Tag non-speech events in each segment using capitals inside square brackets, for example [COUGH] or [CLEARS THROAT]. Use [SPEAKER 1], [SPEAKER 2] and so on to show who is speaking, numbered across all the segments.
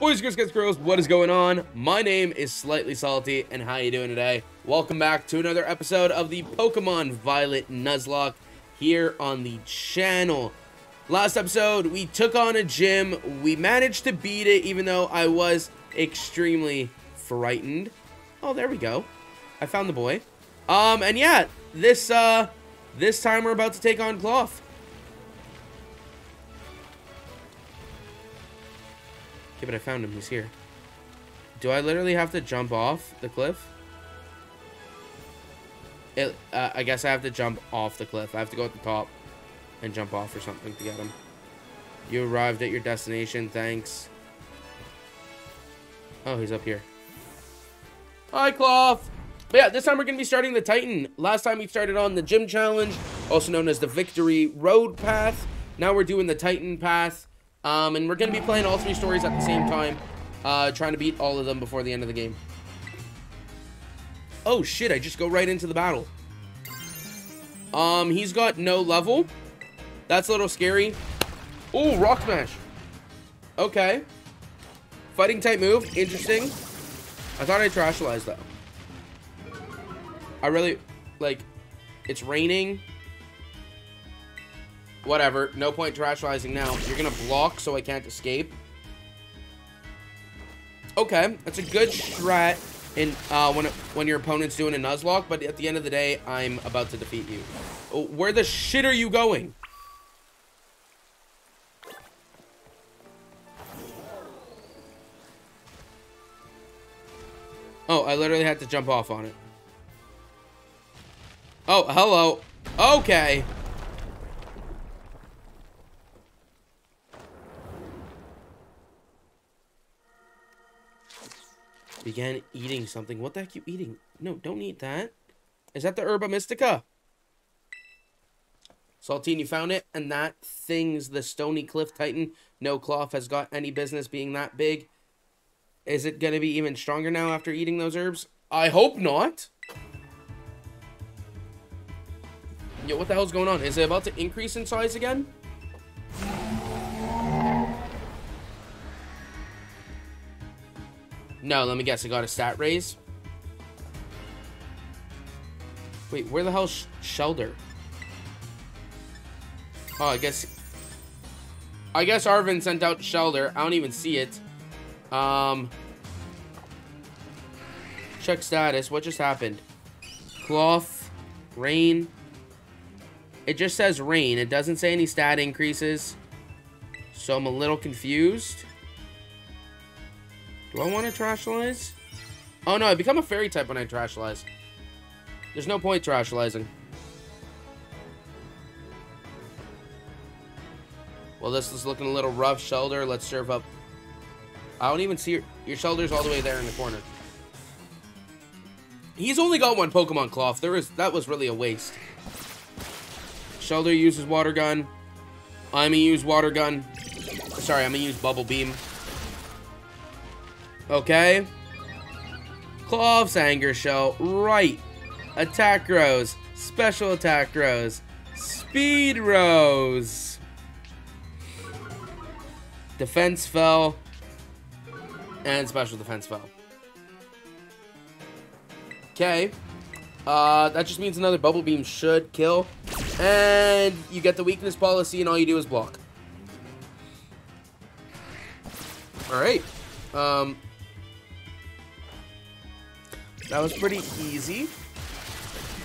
[SPEAKER 1] Boys, girls, guys, girls, what is going on? My name is SlightliSalti, and how are you doing today? Welcome back to another episode of the Pokemon Violet Nuzlocke here on the channel. Last episode, we took on a gym. We managed to beat it, even though I was extremely frightened. Oh, there we go. I found the boy. Um, and yeah, this, uh, this time we're about to take on Klawf. Okay, but I found him. He's here. Do I literally have to jump off the cliff? It, uh, I guess I have to jump off the cliff. I have to go at the top and jump off or something to get him. You arrived at your destination. Thanks. Oh, he's up here. Hi, Klawf. But yeah, this time we're going to be starting the Titan. Last time we started on the Gym Challenge, also known as the Victory Road Path. Now we're doing the Titan Path. Um, and we're going to be playing all three stories at the same time. Uh, trying to beat all of them before the end of the game. Oh, shit. I just go right into the battle. Um, he's got no level. That's a little scary. Oh, Rock Smash. Okay. Fighting type move. Interesting. I thought I terastallized, though. I really, like, it's raining. Whatever. No point terastallizing now. You're to block so I can't escape. Okay. That's a good strat in uh, when when your opponent's doing a Nuzlocke, but at the end of the day, I'm about to defeat you. Oh, where the shit are you going? Oh, I literally had to jump off on it. Oh, hello. Okay. Began eating something. What the heck you eating? No, don't eat that. Is that the Herba Mystica? Saltine, you found it? And that thing's the Stony Cliff Titan. No Klawf has got any business being that big. Is it going to be even stronger now after eating those herbs? I hope not. Yo, what the hell's going on? Is it about to increase in size again? No, let me guess. I got a stat raise. Wait, where the hell's Shellder? Oh, I guess... I guess Arven sent out Shellder. I don't even see it. Um... Check status. What just happened? Klawf. Rain. It just says rain. It doesn't say any stat increases. So I'm a little confused. Do I want to terastallize? Oh no, I become a fairy type when I terastallize. There's no point terastallizing. Well, this is looking a little rough, Shellder. Let's serve up. I don't even see your, your all the way there in the corner. He's only got one Pokemon Klawf. There is that was really a waste. Shellder uses Water Gun. I'm gonna use Water Gun. Sorry, I'm gonna use Bubble Beam. Okay. Klawf's Anger Shell. Right. Attack Rose. Special Attack Rose. Speed Rose. Defense fell. And Special Defense fell. Okay. Uh, that just means another Bubble Beam should kill. And you get the weakness policy and all you do is block. Alright. Um, that was pretty easy.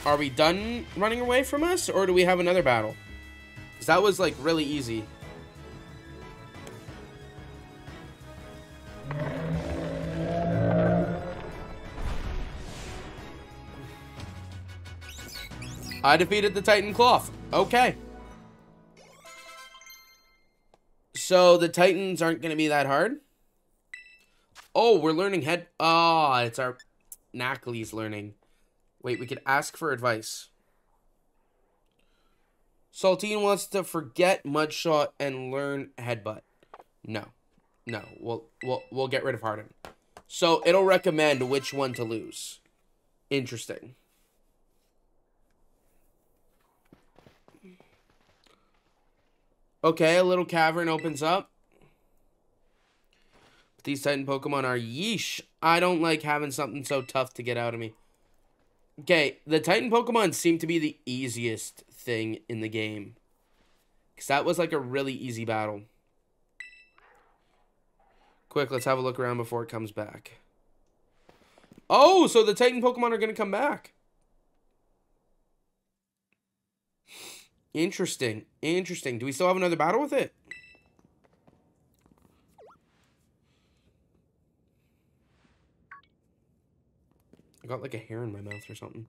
[SPEAKER 1] Are we done running away from us, or do we have another battle? Because that was, like, really easy. I defeated the Titan Klawf. Okay. So the Titans aren't going to be that hard? Oh, we're learning head... Ah, oh, it's our... Nacli's learning. Wait, we could ask for advice. Saltine wants to forget Mudshot and learn Headbutt. No. No. We'll, we'll, we'll get rid of Harden. So, it'll recommend which one to lose. Interesting. Okay, a little cavern opens up. These Titan Pokemon are yeesh. I don't like having something so tough to get out of me. Okay, the Titan Pokemon seem to be the easiest thing in the game. Because that was like a really easy battle. Quick, let's have a look around before it comes back. Oh, so the Titan Pokemon are going to come back. Interesting. Interesting. Do we still have another battle with it? I got like a hair in my mouth or something.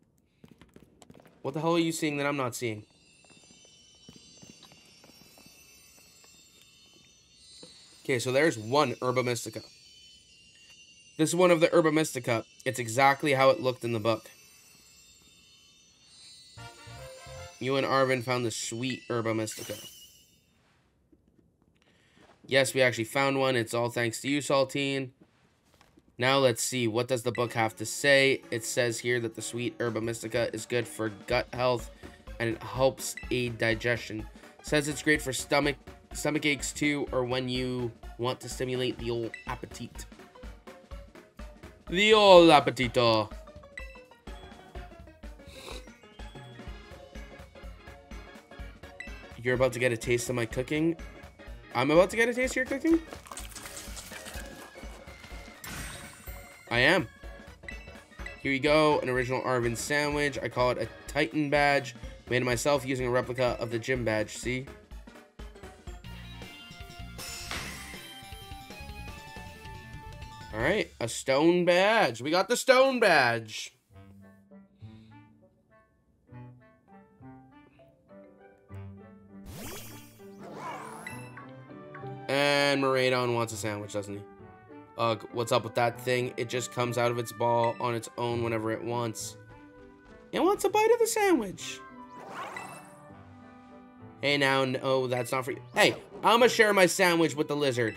[SPEAKER 1] What the hell are you seeing that I'm not seeing? Okay, so there's one Herba Mystica. This is one of the Herba Mystica. It's exactly how it looked in the book. You and Arven found the sweet Herba Mystica. Yes, we actually found one. It's all thanks to you, Saltine. Now let's see. What does the book have to say? It says here that the sweet Herba Mystica is good for gut health and it helps aid digestion. Says it's great for stomach stomach aches too or when you want to stimulate the old appetite. The old appetito. You're about to get a taste of my cooking. I'm about to get a taste of your cooking? I am. Here you go, an original Arven sandwich. I call it a Titan badge. Made it myself using a replica of the gym badge, see? Alright, a stone badge. We got the stone badge. And Miraidon wants a sandwich, doesn't he? Ugh, what's up with that thing? It just comes out of its ball on its own whenever it wants. It wants a bite of the sandwich. Hey, now, no, oh, that's not for you. Hey, I'm gonna share my sandwich with the lizard.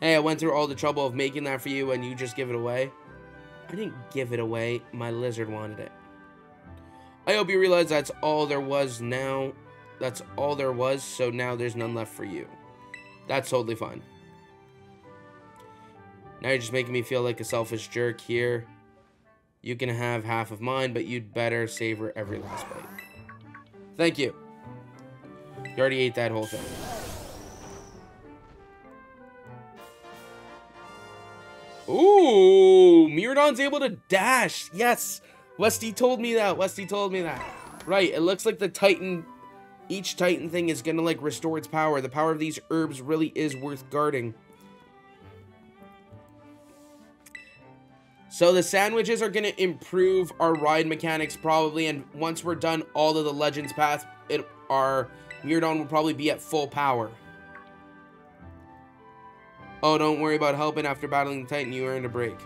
[SPEAKER 1] Hey, I went through all the trouble of making that for you and you just give it away. I didn't give it away. My lizard wanted it. I hope you realize that's all there was now. That's all there was, so now there's none left for you. That's totally fine. Now you're just making me feel like a selfish jerk here. You can have half of mine, but you'd better savor every last bite. Thank you. You already ate that whole thing. Ooh, Miraidon's able to dash. Yes. Westy told me that. Westy told me that. Right, it looks like the Titan, each Titan thing is gonna like restore its power. The power of these herbs really is worth guarding. So the sandwiches are gonna improve our ride mechanics probably, and once we're done all of the Legends Path, it our Miraidon will probably be at full power. Oh, don't worry about helping after battling the Titan, you earned a break.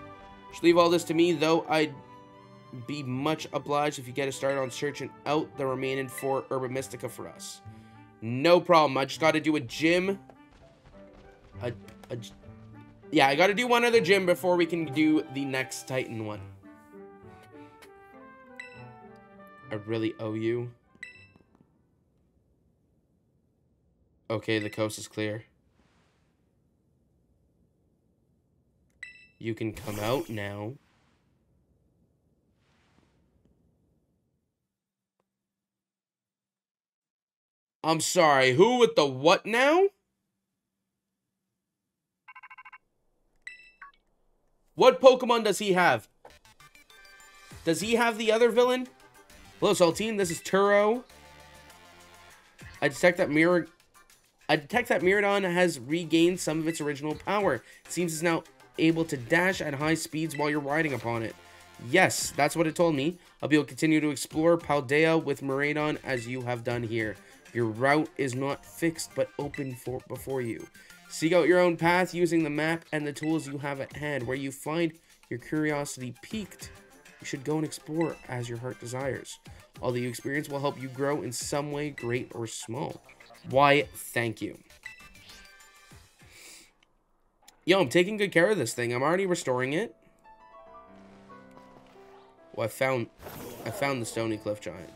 [SPEAKER 1] Just leave all this to me, though I'd be much obliged if you get us started on searching out the remaining four Herba Mystica for us. No problem. I just got to do a gym. A, a, yeah, I got to do one other gym before we can do the next Titan one. I really owe you. Okay, the coast is clear. You can come out now. I'm sorry, who with the what now? What Pokemon does he have? Does he have the other villain? Hello, Saltine. This is Turo. I detect that Mirror. I detect that Miraidon has regained some of its original power. It seems it's now able to dash at high speeds while you're riding upon it. Yes, that's what it told me. I'll be able to continue to explore Paldea with Miraidon as you have done here. Your route is not fixed but open for before you. Seek out your own path using the map and the tools you have at hand. Where you find your curiosity piqued, you should go and explore as your heart desires. All that you experience will help you grow in some way, great or small. Why, thank you. Yo, I'm taking good care of this thing. I'm already restoring it. Well, I found, I found the Stony Cliff Giant.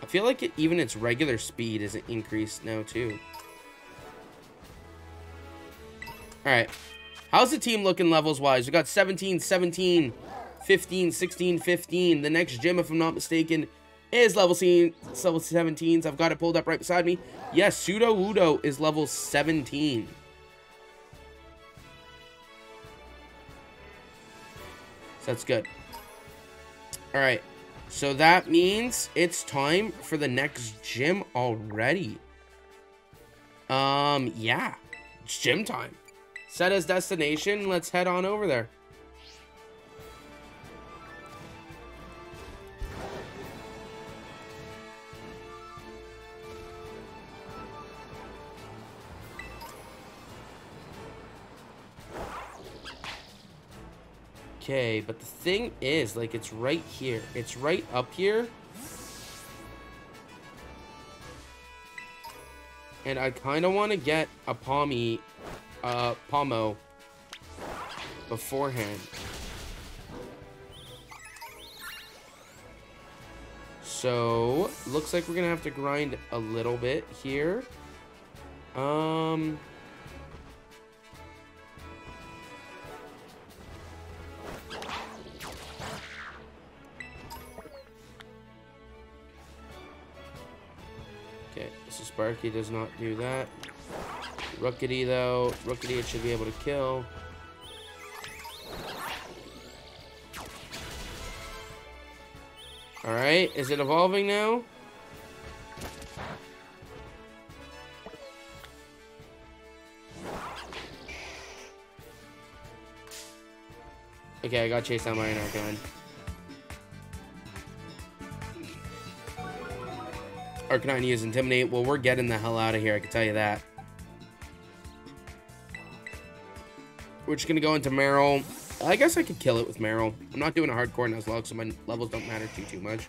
[SPEAKER 1] I feel like it, even its regular speed isn't increased now, too. Alright. How's the team looking levels-wise? We got 17, 17, 15, 16, 15. The next gym, if I'm not mistaken, is level, level 17s. I've got it pulled up right beside me. Yes, Sudowoodo is level 17. So that's good. Alright. So that means it's time for the next gym already. Um, yeah. It's gym time. Set as destination. Let's head on over there. Okay, but the thing is, like, it's right here. It's right up here. And I kind of want to get a Pawmi, uh, Pawmo beforehand. So, looks like we're going to have to grind a little bit here. Um... Sparky does not do that. Rookidee, though. Rookidee, it should be able to kill. Alright, is it evolving now? Okay, I got chased down by an Arcanine. Arcanine use Intimidate. Well, we're getting the hell out of here, I can tell you that. We're just going to go into Marill. I guess I could kill it with Marill. I'm not doing a hardcore Nuzlocke, so my levels don't matter too, too much.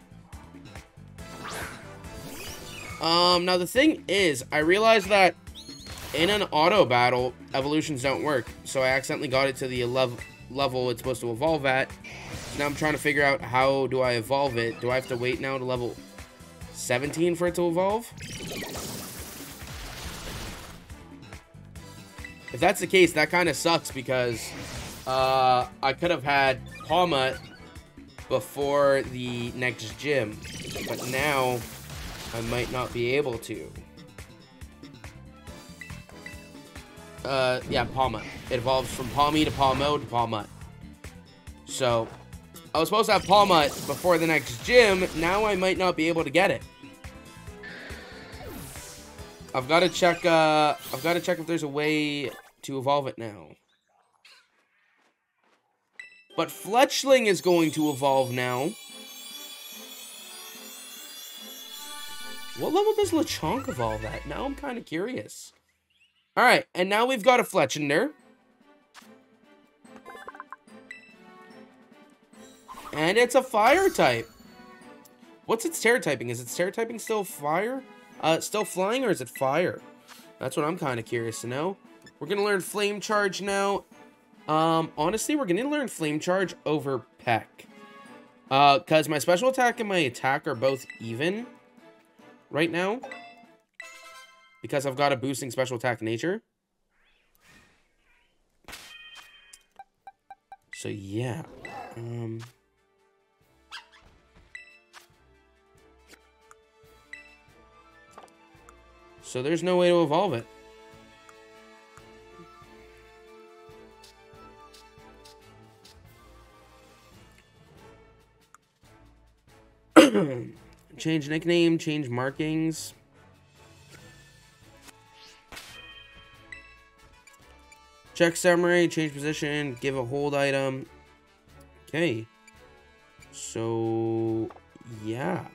[SPEAKER 1] Um, now the thing is, I realized that in an auto battle, evolutions don't work. So I accidentally got it to the level level it's supposed to evolve at. Now I'm trying to figure out how do I evolve it. Do I have to wait now to level 17 for it to evolve? If that's the case, that kind of sucks because uh, I could have had Palma before the next gym, but now I might not be able to. Uh, yeah, Palma. It evolves from Pawmi to Pawmo to Pawmot. So, I was supposed to have Pawmot before the next gym. Now I might not be able to get it. I've got to check, uh, I've got to check if there's a way to evolve it now. But Fletchling is going to evolve now. What level does Lechonk evolve at? Now I'm kind of curious. Alright, and now we've got a Fletchinder. And it's a fire type. What's its Tera typing? Is its Tera typing still fire? Uh, still flying or is it fire? That's what I'm kind of curious to know. We're going to learn Flame Charge now. Um, honestly, we're going to learn Flame Charge over Peck. Uh, because my special attack and my attack are both even right now. Because I've got a boosting special attack nature. So, yeah. Um... So there's no way to evolve it. [CLEARS THROAT] change nickname, change markings. Check summary, change position, give a hold item. Okay. So, yeah.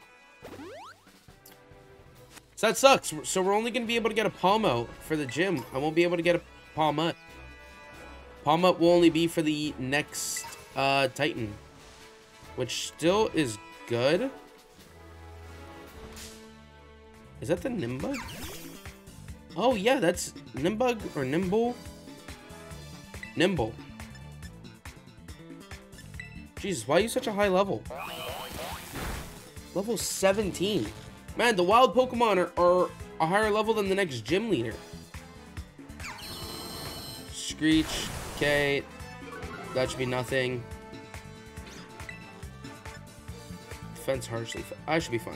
[SPEAKER 1] So that sucks. So we're only going to be able to get a palm Pawmo for the gym. I won't be able to get a Pawmot. Pawmot will only be for the next uh, Titan. Which still is good. Is that the Nimbug? Oh, yeah, that's Nimbug or Nimble. Nimble. Jesus, why are you such a high level? Level 17. Man, the wild Pokemon are, are a higher level than the next gym leader. Screech. Okay. That should be nothing. Defense harshly. I should be fine.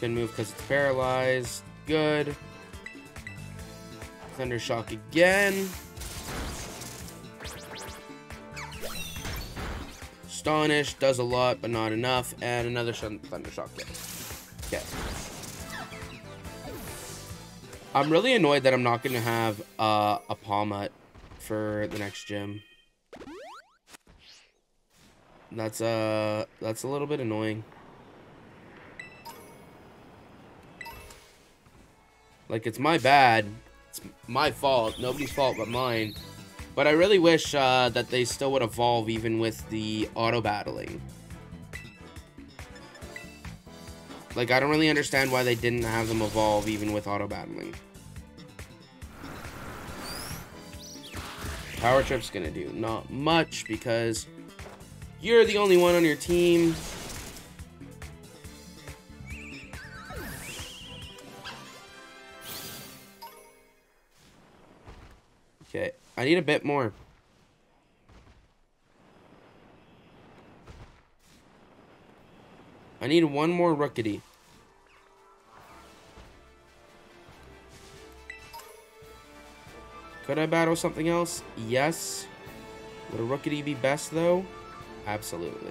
[SPEAKER 1] Can move because it's paralyzed. Good. Thunder Shock again. Astonish does a lot, but not enough. And another Thunder Shock. Okay. I'm really annoyed that I'm not going to have uh, a Pawmot for the next gym. That's uh that's a little bit annoying. Like it's my bad. It's my fault. Nobody's fault but mine. But I really wish uh, that they still would evolve even with the auto battling. Like I don't really understand why they didn't have them evolve even with auto battling. Power Trip's gonna do not much because you're the only one on your team. Need a bit more. I need one more Rookidee. Could I battle something else? Yes. Would a Rookidee be best, though? Absolutely.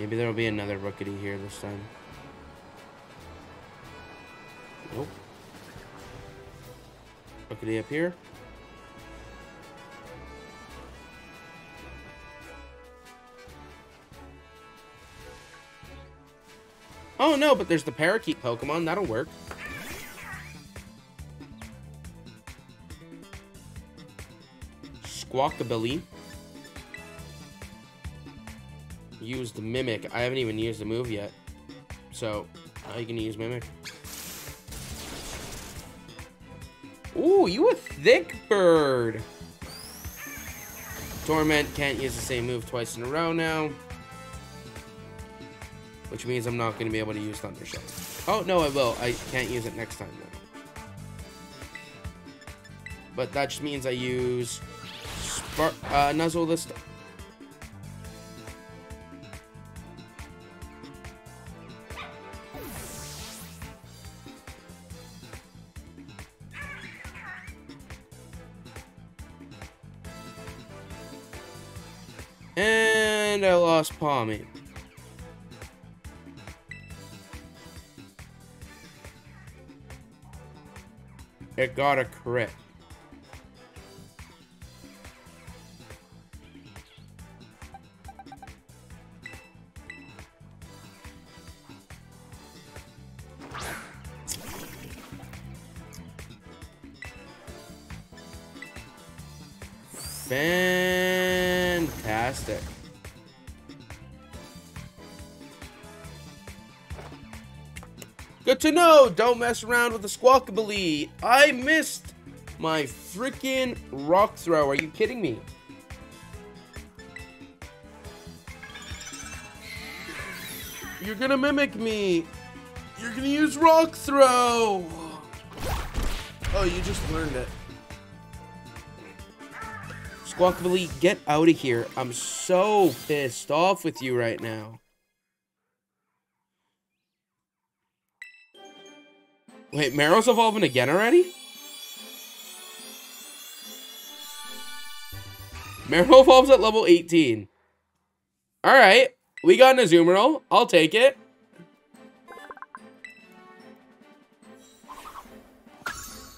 [SPEAKER 1] Maybe there'll be another Rookidee here this time. Nope. Rookidee up here. Oh no, but there's the parakeet Pokemon. That'll work. Squawkabilly. Use the Mimic. I haven't even used the move yet. So, now you can use Mimic. Ooh, you a thick bird. Torment can't use the same move twice in a row now. Which means I'm not going to be able to use Thunder Shock. Oh, no, I will. I can't use it next time, though. But that just means I use Spark, uh, Nuzzle this It got a crit. Fantastic. Good to know. Don't mess around with the Squawkabilly. I missed my freaking rock throw. Are you kidding me? You're gonna mimic me. You're gonna use rock throw. Oh, you just learned it. Squawkabilly, get out of here. I'm so pissed off with you right now. Wait, Marill's evolving again already? Marrow evolves at level 18. Alright, we got an Azumarill. I'll take it.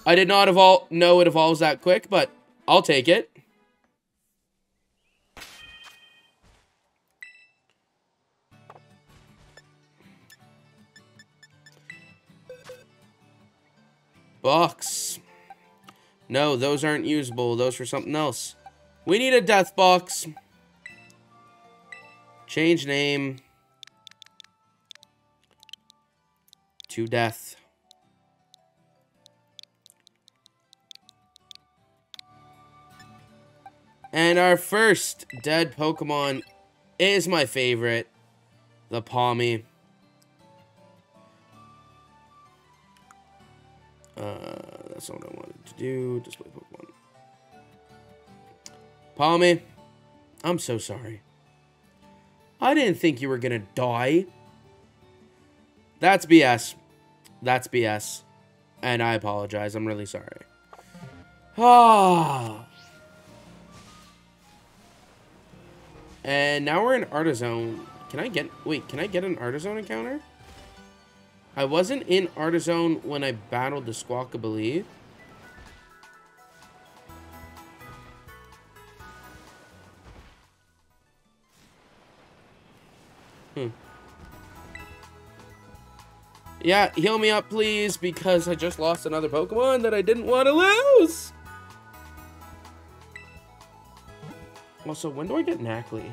[SPEAKER 1] I did not evolve know it evolves that quick, but I'll take it. Box. No, those aren't usable. Those for something else. We need a death box. Change name to death. And our first dead Pokemon is my favorite, the Pawmi. Uh, that's not what I wanted to do. Display Pokemon. Pawmi, I'm so sorry. I didn't think you were gonna die. That's BS. That's BS. And I apologize. I'm really sorry. Ah. And now we're in Artazon. Can I get... Wait, can I get an Artazon encounter? I wasn't in Artazon when I battled the Squawk, I believe. Hmm. Yeah, heal me up, please, because I just lost another Pokemon that I didn't want to lose. Also, when do I get Nacli?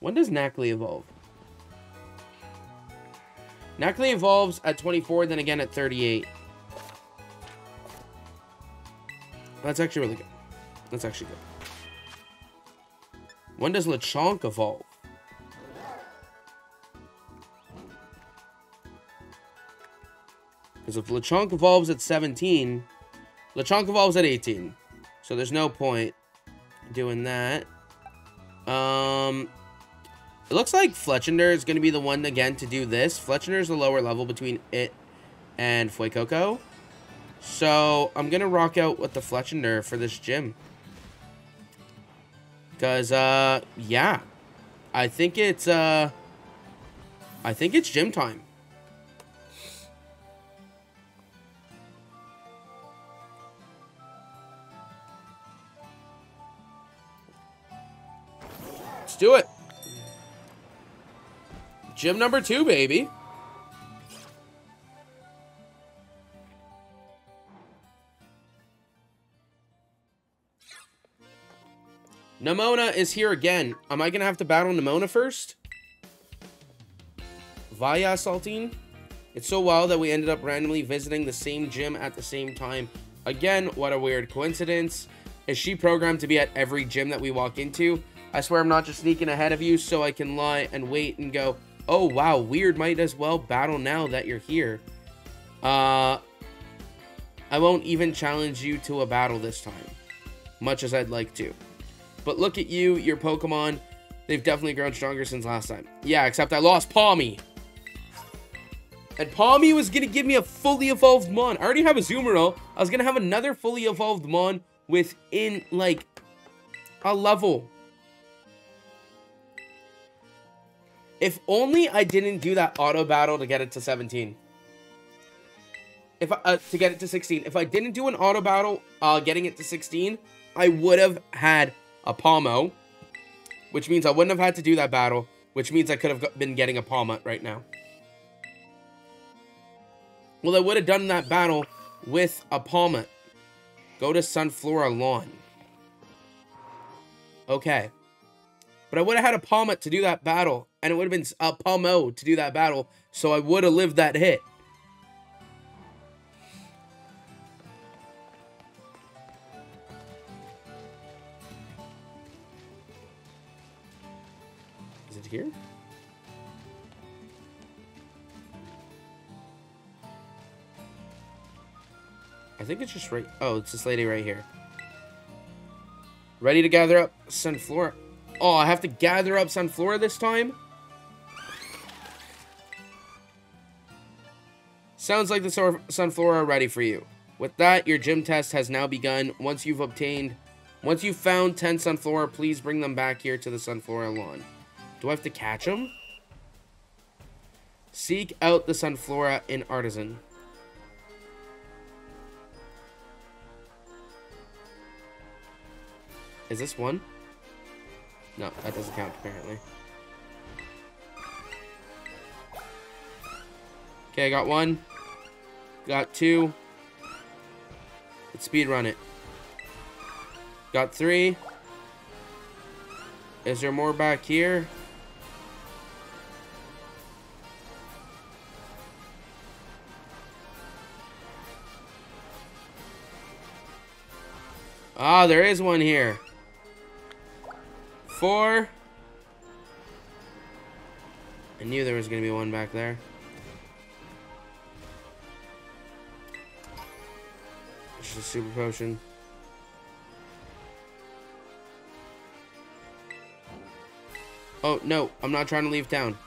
[SPEAKER 1] When does Nacli evolve? Nacli evolves at 24, then again at 38. That's actually really good. That's actually good. When does Lechonk evolve? Because if Lechonk evolves at 17, Lechonk evolves at 18. So there's no point doing that. Um, it looks like Fletchinder is going to be the one again to do this. Fletchinder is the lower level between it and Fuecoco. So I'm going to rock out with the Fletchinder for this gym. Because, uh, yeah. I think it's, uh, I think it's gym time. Let's do it. Gym number two, baby. Nemona is here again. Am I going to have to battle Nemona first? Via Saltine? It's so wild that we ended up randomly visiting the same gym at the same time. Again, what a weird coincidence. Is she programmed to be at every gym that we walk into? I swear I'm not just sneaking ahead of you so I can lie and wait and go, oh, wow, weird, might as well battle now that you're here. Uh, I won't even challenge you to a battle this time, much as I'd like to. But look at you, your Pokemon, they've definitely grown stronger since last time. Yeah, except I lost Pawmi. And Pawmi was going to give me a fully evolved Mon. I already have a Azumarill. I was going to have another fully evolved Mon within, like, a level. If only I didn't do that auto battle to get it to 17. If I, uh, to get it to 16. If I didn't do an auto battle uh, getting it to 16, I would have had a Pawmo, which means I wouldn't have had to do that battle, which means I could have been getting a Palma right now. Well, I would have done that battle with a Palma. Go to Sunflora Lawn. Okay. But I would have had a Pawmot to do that battle, and it would have been uh, a Pawmo to do that battle, so I would have lived that hit. Is it here? I think it's just right. Oh, it's this lady right here. Ready to gather up Sunflora. Oh, I have to gather up Sunflora this time? Sounds like the Sunflora are ready for you. With that, your gym test has now begun. Once you've obtained, once you've found 10 Sunflora, please bring them back here to the Sunflora lawn. Do I have to catch them? Seek out the Sunflora in Artazon. Is this one? No, that doesn't count apparently. Okay, I got one. Got two. Let's speed run it. Got three. Is there more back here? Ah, there is one here. Four. I knew there was going to be one back there. A super potion. Oh, no. I'm not trying to leave town.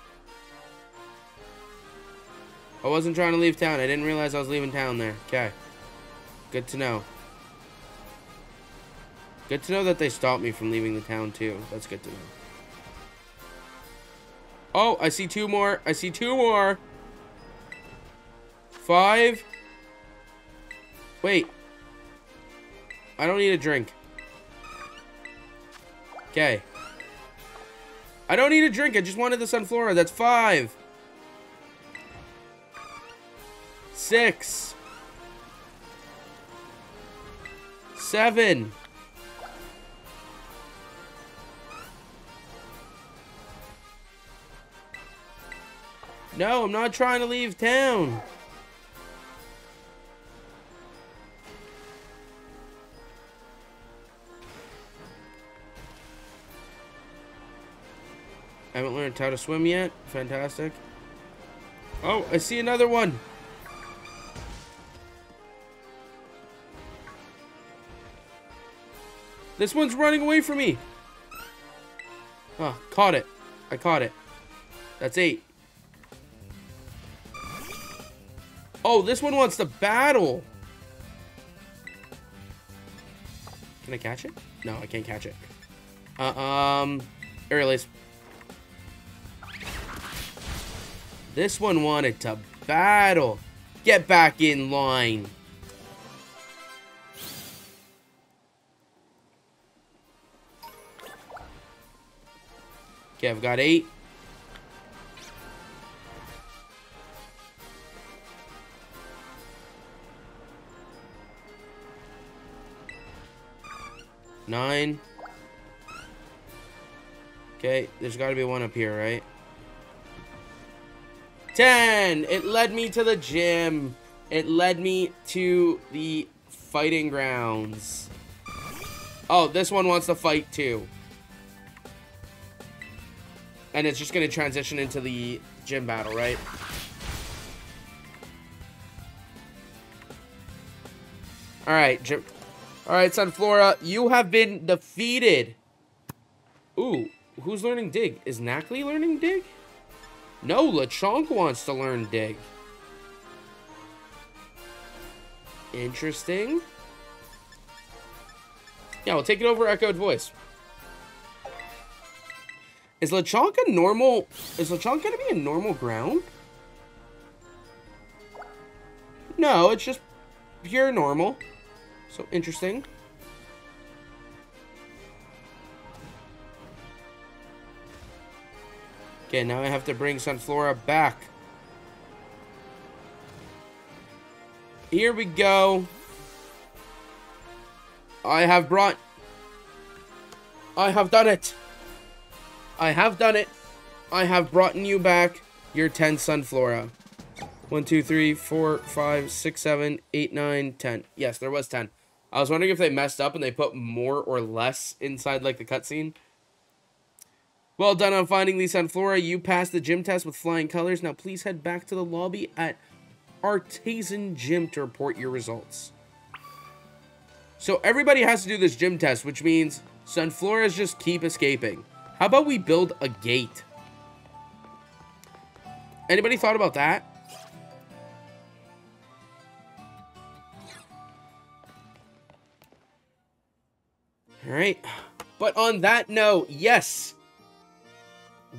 [SPEAKER 1] I wasn't trying to leave town. I didn't realize I was leaving town there. Okay. Good to know. Good to know that they stopped me from leaving the town, too. That's good to know. Oh, I see two more. I see two more. Five. Wait. I don't need a drink. Okay. I don't need a drink. I just wanted the Sunflora. That's five. Six. Seven. No, I'm not trying to leave town. I haven't learned how to swim yet. Fantastic. Oh, I see another one. This one's running away from me. Oh, caught it. I caught it. That's eight. Oh, this one wants to battle. Can I catch it? No, I can't catch it. Uh, um, release. This one wanted to battle. Get back in line. Okay, I've got eight. Nine. Okay, there's got to be one up here, right? Ten! It led me to the gym. It led me to the fighting grounds. Oh, this one wants to fight too. And it's just going to transition into the gym battle, right? Alright, gym... Alright, Sunflora, you have been defeated. Ooh, who's learning Dig? Is Nacli learning Dig? No, Lechonk wants to learn Dig. Interesting. Yeah, we'll take it over Echoed Voice. Is Lechonk a normal... Is Lechonk going to be a normal ground? No, it's just pure normal. So, interesting. Okay, now I have to bring Sunflora back. Here we go. I have brought... I have done it. I have done it. I have brought you back your 10 Sunflora. 1, 2, 3, 4, 5, 6, 7, 8, 9, 10. Yes, there was 10. I was wondering if they messed up and they put more or less inside, like, the cutscene. Well done on finding the Sunflora. You passed the gym test with flying colors. Now please head back to the lobby at Artazon Gym to report your results. So everybody has to do this gym test, which means Sunfloras just keep escaping. How about we build a gate? Anybody thought about that? Alright. But on that note, yes,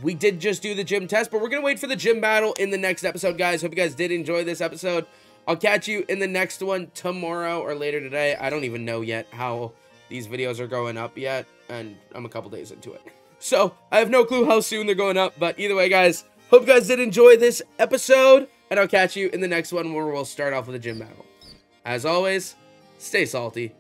[SPEAKER 1] we did just do the gym test, but we're going to wait for the gym battle in the next episode, guys. Hope you guys did enjoy this episode. I'll catch you in the next one tomorrow or later today. I don't even know yet how these videos are going up yet, and I'm a couple days into it. So, I have no clue how soon they're going up, but either way, guys, hope you guys did enjoy this episode, and I'll catch you in the next one where we'll start off with a gym battle. As always, stay salty.